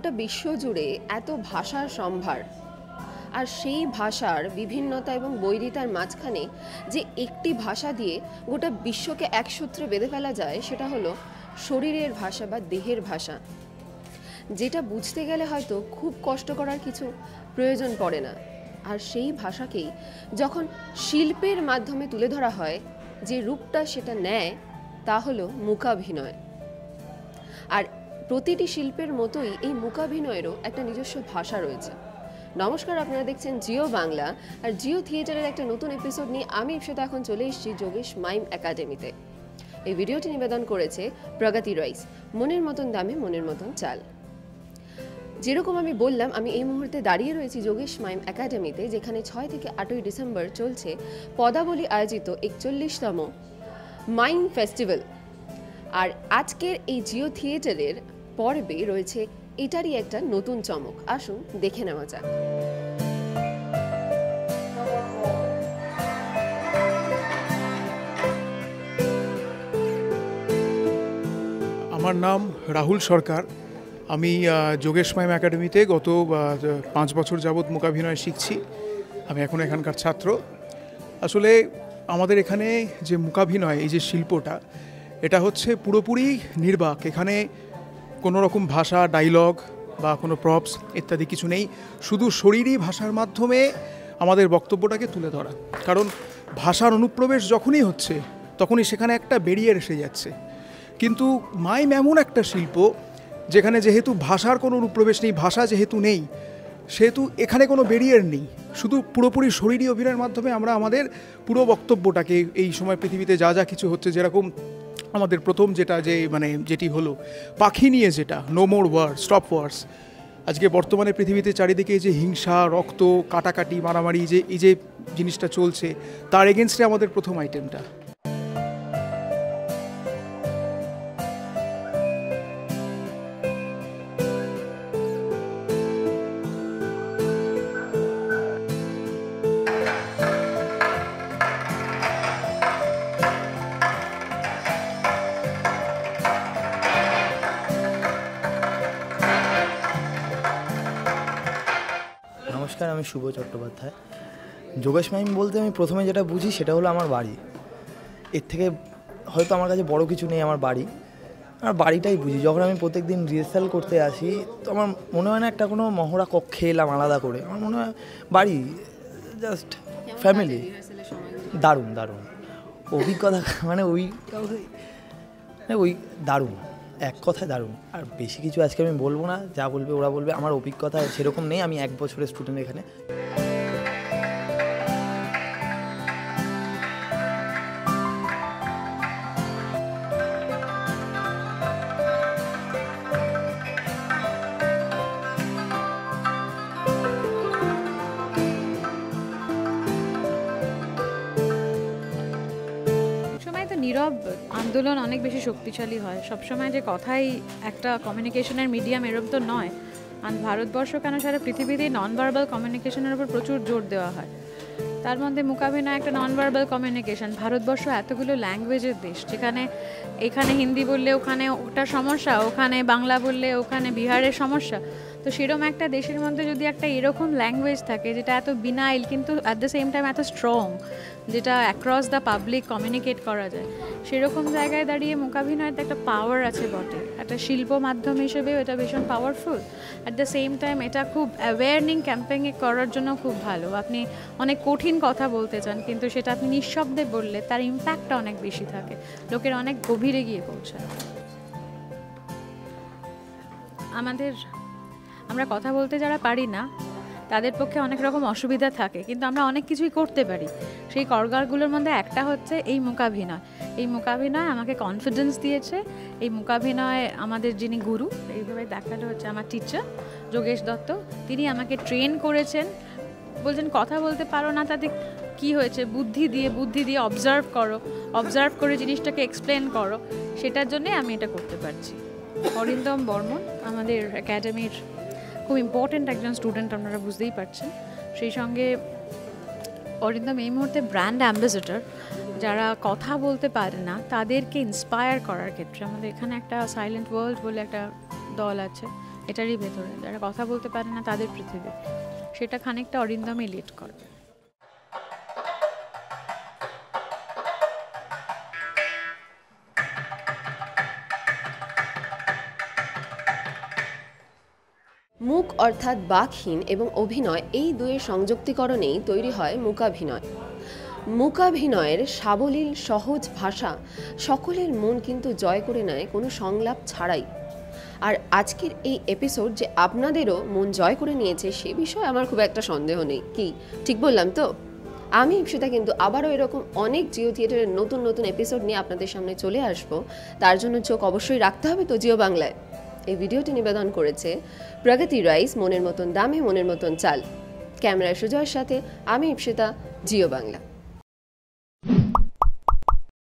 গোটা বিশ্ব জুড়ে এত ভাষার সম্ভার। আর সেই ভাষার বিভিন্নতা এবং বৈরিতার মাঝখানে যে একটি ভাষা দিয়ে গোটা বিশ্বকে এক সূত্রে বেঁধে ফেলা যায়, সেটা হলো শরীরের ভাষা বা দেহের ভাষা। যেটা বুঝতে গেলে হয়তো খুব কষ্ট করার কিছু প্রয়োজন পড়ে না। আর সেই ভাষাকেই যখন শিল্পের মাধ্যমে তুলে ধরা হয়, যে রূপটা সেটা নেয়, তা হলো মূকাভিনয় আর প্রতিটি শিল্পের মতোই এই মুকাভিনয়েরও একটা নিজস্ব ভাষা রয়েছে। নমস্কার, আপনারা দেখছেন জিও বাংলা। আর জিও থিয়েটারের একটা নতুন এপিসোড নিয়ে আমি ইপসিতা এখন চলে এসেছি যোগেশ মাইম একাডেমিতে। এই ভিডিওটি নিবেদন করেছে প্রগতি রাইস। মনের মতন দামে মনের মতন চাল। যেরকম আমি বললাম, আমি এই মুহূর্তে দাঁড়িয়ে রয়েছি যোগেশ মাইম একাডেমিতে, যেখানে ছয় থেকে আটই ডিসেম্বর চলছে পদাবলী আয়োজিত একচল্লিশতম মাইম ফেস্টিভ্যাল। আর আজকের এই জিও থিয়েটারের পর্বে রয়েছে এটারই একটা নতুন চমক। আসুন, দেখে নেওয়া যাক। আমার নাম রাহুল সরকার। আমি যোগেশ মাইম একাডেমিতে গত পাঁচ বছর যাবৎ মূকাভিনয় শিখছি। আমি এখন এখানকার ছাত্র। আসলে আমাদের এখানে যে মূকাভিনয় এই যে শিল্পটা, এটা হচ্ছে পুরোপুরি নির্বাক। এখানে কোনো রকম ভাষা ডায়লগ বা কোনো প্রপস ইত্যাদি কিছু নেই। শুধু শরীরী ভাষার মাধ্যমে আমাদের বক্তব্যটাকে তুলে ধরা। কারণ ভাষার অনুপ্রবেশ যখনই হচ্ছে, তখনই সেখানে একটা বেরিয়ে এসে যাচ্ছে। কিন্তু মাইম এমন একটা শিল্প, যেখানে যেহেতু ভাষার কোনো অনুপ্রবেশ নেই, ভাষা যেহেতু নেই, সেহেতু এখানে কোনো ব্যারিয়ার নেই। শুধু পুরোপুরি শরীরী অভিনয়ের মাধ্যমে আমরা আমাদের পুরো বক্তব্যটাকে এই সময় পৃথিবীতে যা যা কিছু হচ্ছে, যেরকম আমাদের প্রথম যেটা যে মানে যেটি হলো, পাখি নিয়ে যেটা no more war stop wars আজকে বর্তমানে পৃথিবীতে চারিদিকে যে হিংসা, রক্ত, কাটাকাটি, মারামারি যে, এই যে জিনিসটা চলছে, তার এগেনস্টে আমাদের প্রথম আইটেমটা নমস্কার আমি শুভ চট্টোপাধ্যায়। যোগেশ মাইম বলতে আমি প্রথমে যেটা বুঝি সেটা হলো আমার বাড়ি। এর থেকে হয়তো আমার কাছে বড় কিছু নেই আমার বাড়ি। আমার বাড়িটাই বুঝি। যখন আমি প্রত্যেক দিন রিহার্সাল করতে আসি তো আমার মনে হয় না একটা কোনো মহড়া কক্ষে এলাম আলাদা করে। আমার মনে হয় বাড়ি জাস্ট ফ্যামিলি দারুণ দারুণ। অভিজ্ঞতা মানে ওই মানে ওই দারুণ। এক কথায় দারুণ। আর বেশি কিছু আজকে আমি বলব না, যা বলবে ওরা বলবে। আমার অভিজ্ঞতা সেরকম নেই, আমি এক বছরের স্টুডেন্ট এখানে। নীরব, আন্দোলন অনেক বেশি শক্তিশালী হয়। সবসময় যে কথাই একটা কমিউনিকেশনের মিডিয়াম এরকম তো নয়। আর ভারতবর্ষ কেন সারা পৃথিবীতে নন ভার্বাল কমিউনিকেশনের উপর প্রচুর জোর দেওয়া হয়? তার মধ্যে মোকাবিনা একটা নন ভার্বাল কমিউনিকেশন ভারতবর্ষ এতগুলো ল্যাঙ্গুয়েজের দেশ। যেখানে, এখানে হিন্দি বললে ওখানে ওটা সমস্যা, ওখানে বাংলা বললে ওখানে বিহারের সমস্যা। তো সেরকম একটা দেশের মধ্যে যদি একটা এরকম ল্যাঙ্গুয়েজ থাকে, যেটা এত বিনাইল কিন্তু অ্যাট দ্য সেম টাইম এত স্ট্রং যেটা অ্যাক্রস দ্য পাবলিক কমিউনিকেট করা যায়, সেরকম জায়গায় দাঁড়িয়ে মোকাভিনয়তে একটা পাওয়ার আছে বটে। একটা শিল্প মাধ্যম হিসেবেও এটা ভীষণ powerful at the same time এটা খুব অ্যাওয়ারনিং ক্যাম্পেইনে করার জন্য খুব ভালো। আপনি অনেক কঠিন কথা বলতে চান, কিন্তু সেটা আপনি নিঃশব্দে বললে তার ইম্প্যাক্টটা অনেক বেশি থাকে। লোকের অনেক গভীরে গিয়ে পৌঁছায়। আমাদের আমরা কথা বলতে যারা পারি না, তাদের পক্ষে অনেক রকম অসুবিধা থাকে, কিন্তু আমরা অনেক কিছুই করতে পারি। সেই করগারগুলোর মধ্যে একটা হচ্ছে এই মোকাভিনয় এই মোকাভিনয় আমাকে কনফিডেন্স দিয়েছে। এই মোকাভিনয় আমাদের যিনি গুরু, এইভাবে দেখাল হচ্ছে আমার টিচার যোগেশ দত্ত। তিনি আমাকে ট্রেন করেছেন। বলছেন, কথা বলতে পারো না, তাতে কি হয়েছে? বুদ্ধি দিয়ে বুদ্ধি দিয়ে অবজার্ভ করো। অবজার্ভ করে জিনিসটাকে এক্সপ্লেন করো। সেটার জন্যে আমি এটা করতে পারছি। অরিন্দম বর্মন, আমাদের একাডেমির খুব ইম্পর্ট্যান্ট একজন স্টুডেন্ট আপনারা বুঝতেই পারছেন। সেই সঙ্গে অরিন্দম, এই মুহূর্তে ব্র্যান্ড অ্যাম্বাসেডর যারা কথা বলতে পারে না, তাদেরকে ইন্সপায়ার করার ক্ষেত্রে আমাদের এখানে একটা সাইলেন্ট ওয়ার্ল্ড বলে একটা দল আছে, এটারই ভেতরে। যারা কথা বলতে পারে না, তাদের পৃথিবী সেটা খানিকটা অরিন্দমই লিড করে মুখ অর্থাৎ বাকহীন এবং অভিনয় এই দুয়ের সংযুক্তিকরণেই তৈরি হয় মূকাভিনয় মূকাভিনয়ের সাবলীল, সহজ ভাষা সকলের মন কিন্তু জয় করে নেয় কোনো সংলাপ ছাড়াই। আর আজকের এই এপিসোড যে আপনাদেরও মন জয় করে নিয়েছে সে বিষয়ে আমার খুব একটা সন্দেহ নেই। কি? ঠিক বললাম তো? আমি ইপসিতা কিন্তু আবারও এরকম অনেক জিও থিয়েটারের নতুন নতুন এপিসোড নিয়ে আপনাদের সামনে চলে আসব। তার জন্য চোখ অবশ্যই রাখতে হবে তো জিও বাংলায়। এই ভিডিওটি নিবেদন করেছে প্রগতি রাইস, মনের মতন দামে, মনের মতন চাল। ক্যামেরায় সুজয়ের সাথে আমি ইপসিতা, জিও বাংলা।